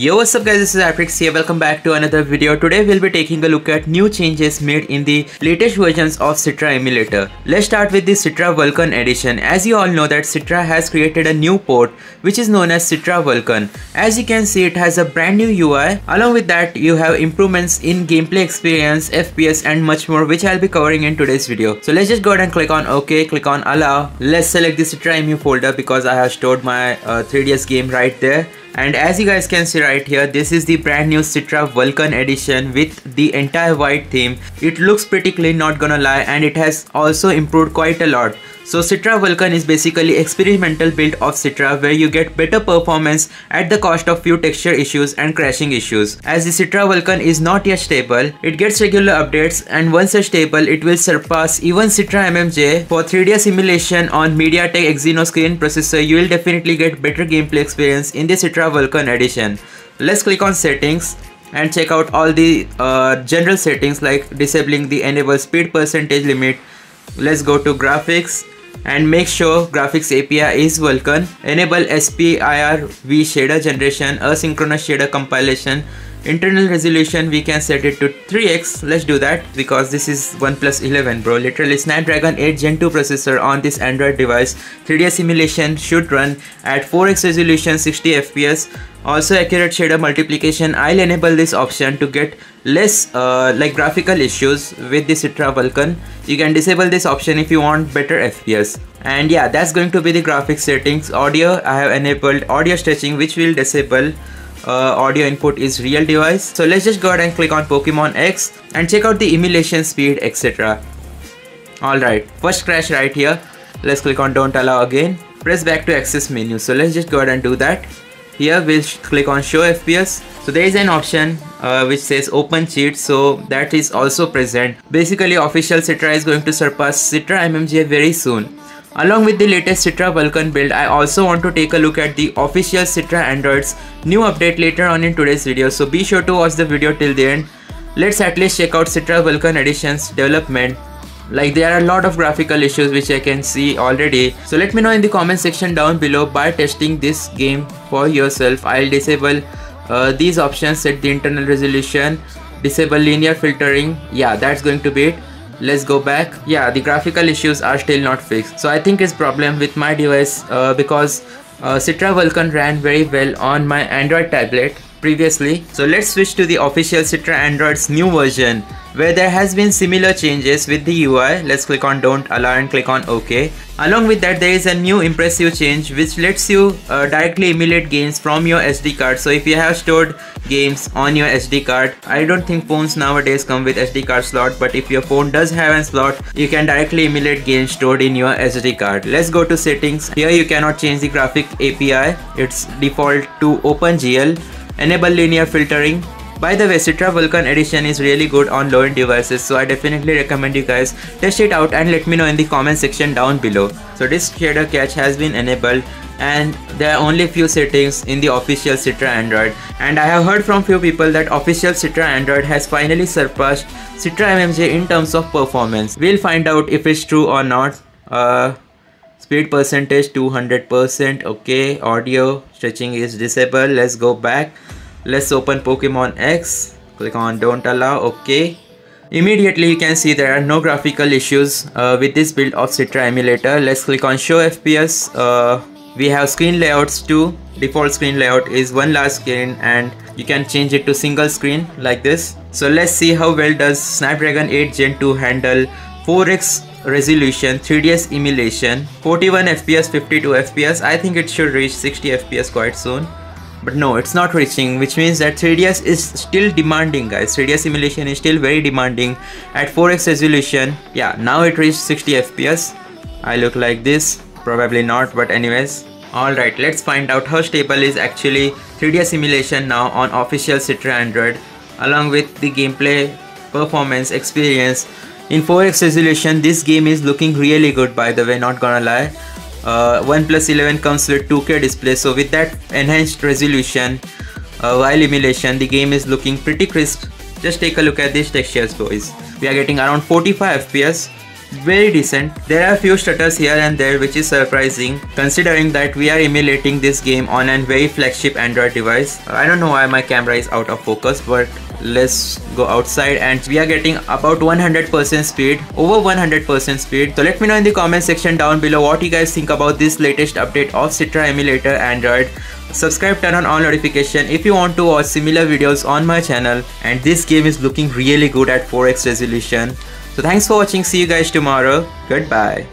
Yo what's up guys this is ApTreX here welcome back to another video. Today we'll be taking a look at new changes made in the latest versions of Citra emulator. Let's start with the Citra Vulkan edition. As you all know that Citra has created a new port which is known as Citra Vulkan. As you can see it has a brand new UI. Along with that you have improvements in gameplay experience, FPS and much more which I'll be covering in today's video. So let's just go ahead and click on OK, click on allow. Let's select the Citra EMU folder because I have stored my uh, 3ds game right there and as you guys can see right here this is the brand new Citra Vulkan edition with the entire white theme. It looks pretty clean not gonna lie and it has also improved quite a lot so Citra Vulkan is basically experimental build of Citra where you get better performance at the cost of few texture issues and crashing issues. As the Citra Vulkan is not yet stable, it gets regular updates and once stable it will surpass even Citra MMJ. For 3DS emulation on MediaTek Exynos screen processor you will definitely get better gameplay experience in the Citra Vulkan edition. Let's click on settings and check out all the uh, general settings like disabling the enable speed percentage limit. Let's go to graphics and make sure graphics API is Vulkan. Enable SPIR V shader generation, asynchronous shader compilation, internal resolution we can set it to 3x let's do that because this is OnePlus 11 bro. Literally Snapdragon 8 Gen 2 processor on this Android device. 3DS emulation should run at 4x resolution 60 fps also accurate shader multiplication. I'll enable this option to get less uh, like graphical issues with the Citra Vulkan. You can disable this option if you want better FPS and yeah that's going to be the graphics settings. Audio I have enabled audio stretching which will disable uh, audio input is real device. So let's just go ahead and click on Pokemon X and check out the emulation speed etc alright first crash right here. Let's click on don't allow again. Press back to access menu. So let's just go ahead and do that. Here we'll click on show fps so there is an option uh, which says open cheat. So that is also present. Basically official citra is going to surpass citra mmj very soon Along with the latest Citra Vulkan build, I also want to take a look at the official Citra Android's new update later on in today's video, so be sure to watch the video till the end. Let's at least check out Citra Vulkan Edition's development. Like there are a lot of graphical issues which I can see already. So let me know in the comment section down below by testing this game for yourself. I'll disable uh, these options, set the internal resolution, disable linear filtering. Yeah, that's going to be it let's go back. Yeah the graphical issues are still not fixed. So i think it's problem with my device uh, because uh, Citra Vulkan ran very well on my Android tablet previously. So let's switch to the official Citra Android's new version where there has been similar changes with the UI. Let's click on don't allow and click on OK. Along with that there is a new impressive change which lets you uh, directly emulate games from your SD card. So if you have stored games on your SD card, I don't think phones nowadays come with SD card slot but if your phone does have a slot, you can directly emulate games stored in your SD card. Let's go to settings. Here you cannot change the graphic API. It's default to OpenGL. Enable linear filtering by the way, Citra Vulkan edition is really good on low-end devices so I definitely recommend you guys test it out and let me know in the comment section down below. So this shader cache has been enabled and there are only few settings in the official Citra Android and I have heard from few people that official Citra Android has finally surpassed Citra MMJ in terms of performance. We'll find out if it's true or not. Uh, speed percentage 200% okay. Audio stretching is disabled. Let's go back. Let's open pokemon x. Click on don't allow okay. Immediately you can see there are no graphical issues uh, with this build of citra emulator. Let's click on show fps uh, we have screen layouts too. Default screen layout is one large screen and you can change it to single screen like this. So let's see how well does snapdragon 8 gen 2 handle 4x resolution 3ds emulation 41 fps 52 fps i think it should reach 60 fps quite soon. But no it's not reaching which means that 3ds is still demanding guys. 3ds emulation is still very demanding. At 4x resolution yeah now it reached 60 fps i look like this probably not but anyways. Alright let's find out how stable is actually 3ds emulation now on official citra android along with the gameplay performance experience in 4x resolution this game is looking really good by the way not gonna lie uh, OnePlus 11 comes with 2K display so with that enhanced resolution uh, while emulation the game is looking pretty crisp just take a look at these textures boys we are getting around 45 fps very decent. There are a few stutters here and there which is surprising considering that we are emulating this game on a very flagship Android device. I don't know why my camera is out of focus but let's go outside and we are getting about 100% speed over 100% speed. So let me know in the comment section down below what you guys think about this latest update of Citra emulator android. Subscribe turn on all notification if you want to watch similar videos on my channel. And this game is looking really good at 4x resolution. So thanks for watching. See you guys tomorrow. Goodbye